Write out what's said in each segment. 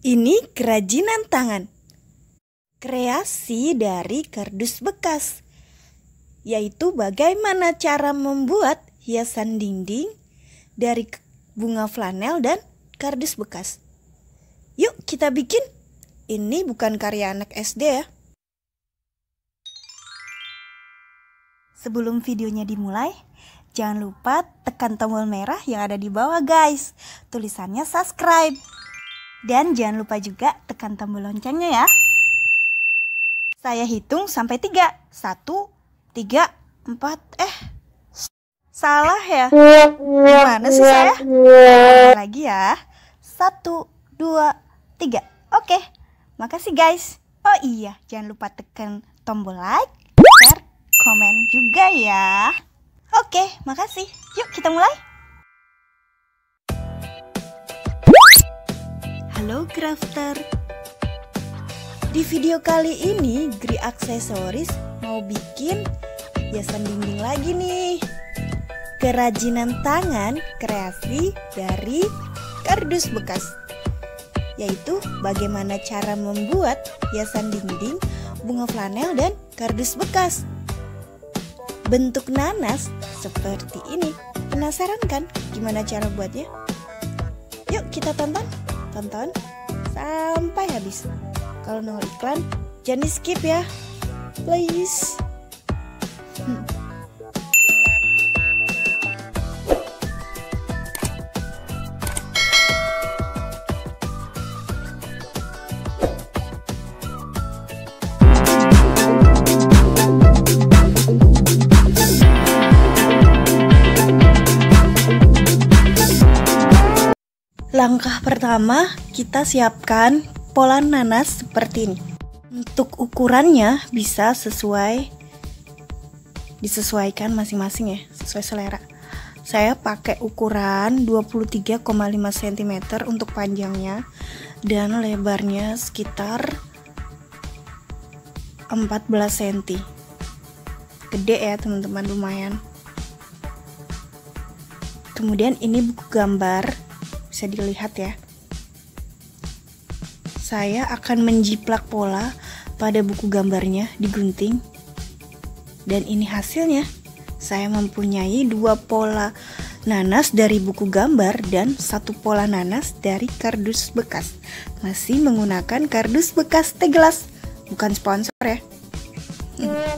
Ini kerajinan tangan. Kreasi dari kardus bekas. Yaitu bagaimana cara membuat hiasan dinding dari bunga flanel dan kardus bekas. Yuk kita bikin. Ini bukan karya anak SD ya. Sebelum videonya dimulai, jangan lupa tekan tombol merah yang ada di bawah guys. Tulisannya subscribe. Dan jangan lupa juga tekan tombol loncengnya ya. Saya hitung sampai tiga. Satu, tiga, empat, eh. Salah ya? Gimana sih saya? Lagi ya. Satu, dua, tiga. Oke. Makasih guys. Oh iya, jangan lupa tekan tombol like, share, komen juga ya. Oke, makasih. Yuk kita mulai. Halo crafter. Di video kali ini Gri Aksesoris mau bikin hiasan dinding lagi nih. Kerajinan tangan kreasi dari kardus bekas yaitu bagaimana cara membuat hiasan dinding bunga flanel dan kardus bekas. Bentuk nanas seperti ini. Penasaran kan gimana cara buatnya? Yuk kita tonton, tonton sampai habis. Kalau nongol iklan, jangan di skip ya, please. Hmm. Langkah pertama, kita siapkan pola nanas seperti ini. Untuk ukurannya bisa sesuai disesuaikan masing-masing ya, sesuai selera. Saya pakai ukuran 23,5 cm untuk panjangnya dan lebarnya sekitar 14 cm. Gede ya teman-teman lumayan. Kemudian ini buku gambar bisa dilihat ya. Saya akan menjiplak pola pada buku gambarnya digunting. Dan ini hasilnya. Saya mempunyai dua pola nanas dari buku gambar dan satu pola nanas dari kardus bekas. Masih menggunakan kardus bekas tegelas, bukan sponsor ya. Hmm.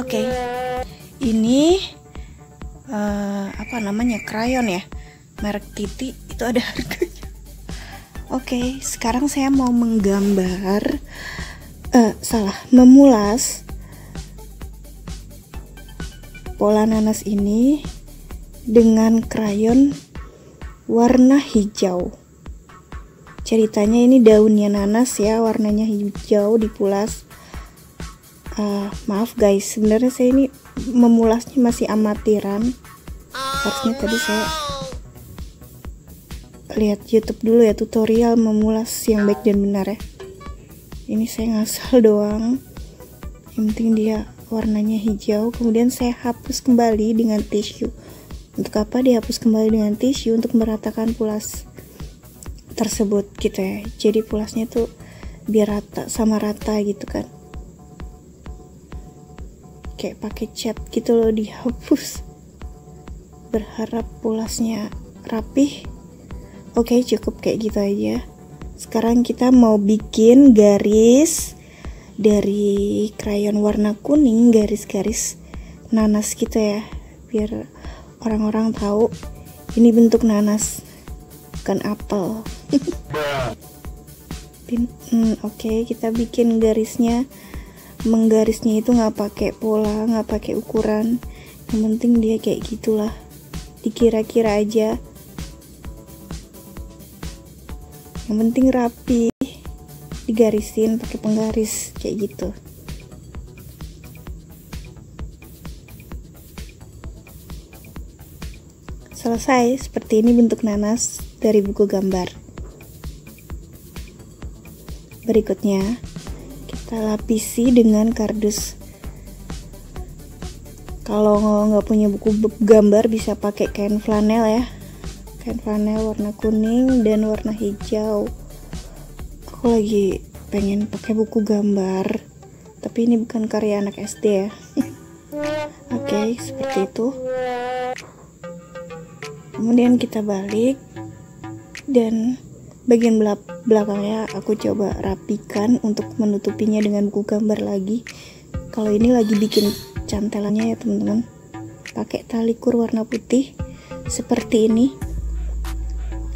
Oke, okay. ini uh, apa namanya krayon ya? Merek Titi itu ada harganya. Oke, okay, sekarang saya mau menggambar uh, salah, memulas pola nanas ini dengan krayon warna hijau. Ceritanya ini daunnya nanas ya, warnanya hijau dipulas. Uh, maaf guys, sebenarnya saya ini memulasnya masih amatiran. Harusnya tadi saya lihat YouTube dulu ya tutorial memulas yang baik dan benar ya. Ini saya ngasal doang. Yang penting dia warnanya hijau kemudian saya hapus kembali dengan tisu. Untuk apa dihapus kembali dengan tisu? Untuk meratakan pulas tersebut gitu ya. Jadi pulasnya tuh biar rata sama rata gitu kan. Kayak pakai cat gitu loh dihapus. Berharap pulasnya rapih oke cukup kayak gitu aja. Sekarang kita mau bikin garis dari krayon warna kuning garis-garis nanas gitu ya biar orang-orang tahu ini bentuk nanas bukan apel. Hmm, oke okay, kita bikin garisnya. Menggarisnya itu nggak pakai pola nggak pakai ukuran. Yang penting dia kayak gitulah. Dikira-kira aja yang penting rapi. Digarisin pakai penggaris kayak gitu. Selesai seperti ini bentuk nanas dari buku gambar. Berikutnya kita lapisi dengan kardus. Kalau nggak punya buku gambar bisa pakai kain flanel ya kain flanel warna kuning dan warna hijau. Aku lagi pengen pakai buku gambar tapi ini bukan karya anak SD ya. Oke okay, seperti itu. Kemudian kita balik dan bagian belakangnya aku coba rapikan untuk menutupinya dengan buku gambar lagi. Kalau ini lagi bikin cantelannya ya teman-teman. Pakai tali kur warna putih seperti ini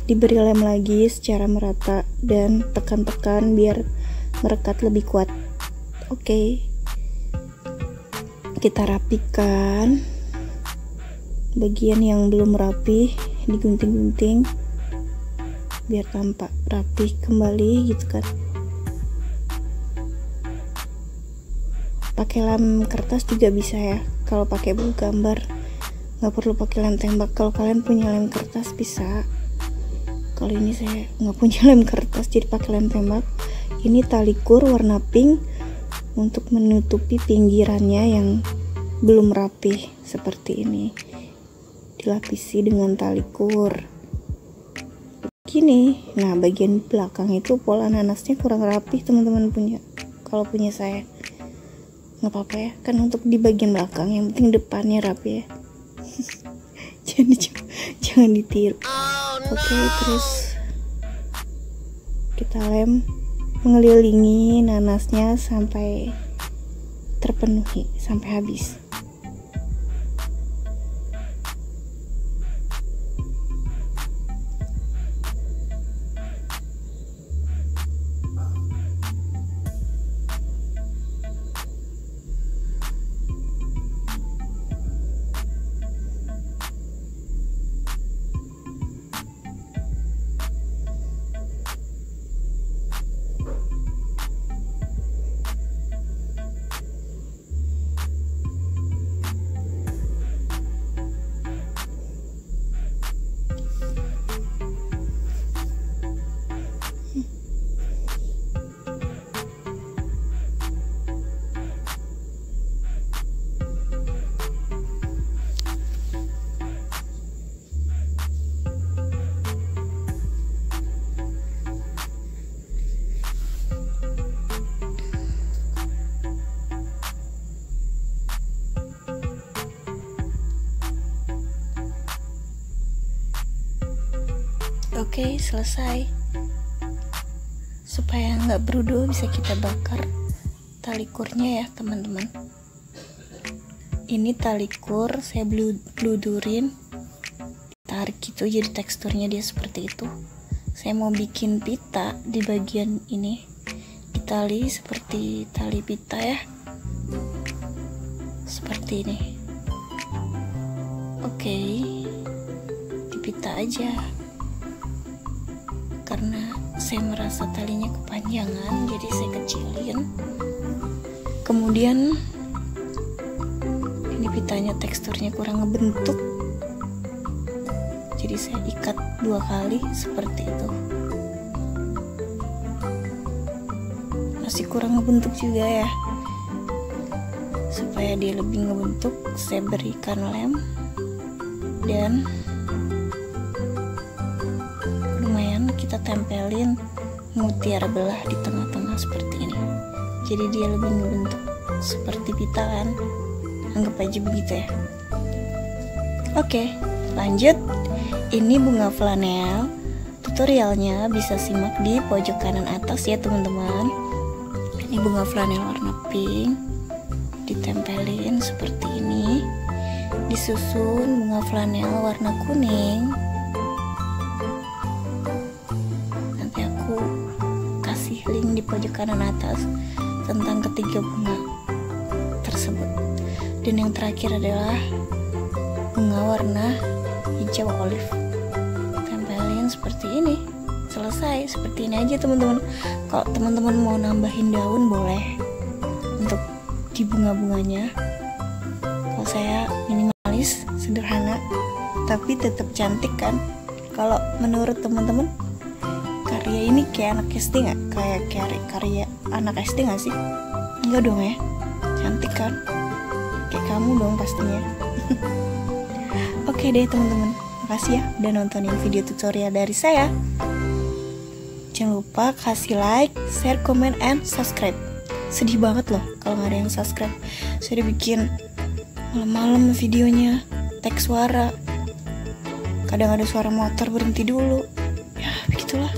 diberi lem lagi secara merata dan tekan-tekan biar merekat lebih kuat. Oke. Okay. kita rapikan bagian yang belum rapi digunting-gunting biar tampak rapi kembali gitu kan. Pakai lem kertas juga bisa ya. Kalau pakai buku gambar nggak perlu pakai lem tembak. Kalau kalian punya lem kertas bisa kali ini saya nggak punya lem kertas jadi pakai lem tembak. Ini tali kur warna pink untuk menutupi pinggirannya yang belum rapi seperti ini. Dilapisi dengan tali kur. Gini nah bagian belakang itu pola nanasnya kurang rapi teman-teman punya. Kalau punya saya nggak apa-apa ya. Kan untuk di bagian belakang yang penting depannya rapi ya. Jangan jangan ditiru oke okay, terus kita lem mengelilingi nanasnya sampai terpenuhi sampai habis Oke, selesai. Supaya nggak berudul bisa kita bakar tali kurnya ya, teman-teman. Ini tali kur saya bludurin, tarik gitu jadi teksturnya dia seperti itu. Saya mau bikin pita di bagian ini, di tali seperti tali pita ya, seperti ini. Oke, dipita aja karena saya merasa talinya kepanjangan jadi saya kecilin. Kemudian ini pitanya teksturnya kurang ngebentuk. Jadi saya ikat dua kali seperti itu. Masih kurang ngebentuk juga ya. Supaya dia lebih ngebentuk saya berikan lem. Dan kita tempelin mutiara belah di tengah-tengah seperti ini. Jadi dia lebih ngebentuk seperti pita kan? Anggap aja begitu ya. Oke lanjut. Ini bunga flanel. Tutorialnya bisa simak di pojok kanan atas ya teman-teman. Ini bunga flanel warna pink. Ditempelin seperti ini. Disusun bunga flanel warna kuning pojok kanan atas tentang ketiga bunga tersebut. Dan yang terakhir adalah bunga warna hijau olive. Tempelin seperti ini. Selesai seperti ini aja teman-teman. Kalau teman-teman mau nambahin daun boleh untuk di bunga-bunganya. Kalau saya minimalis, sederhana, tapi tetap cantik kan. Kalau menurut teman-teman karya ini kayak anak SD nggak kayak karya karya anak SD nggak sih enggak dong ya cantik kan kayak kamu dong pastinya oke deh teman-teman makasih ya udah nontonin video tutorial dari saya Jangan lupa kasih like, share, comment, and subscribe. Sedih banget loh kalau nggak ada yang subscribe. Saya udah bikin malam-malam videonya, teks suara. Kadang ada suara motor berhenti dulu. Ya begitulah.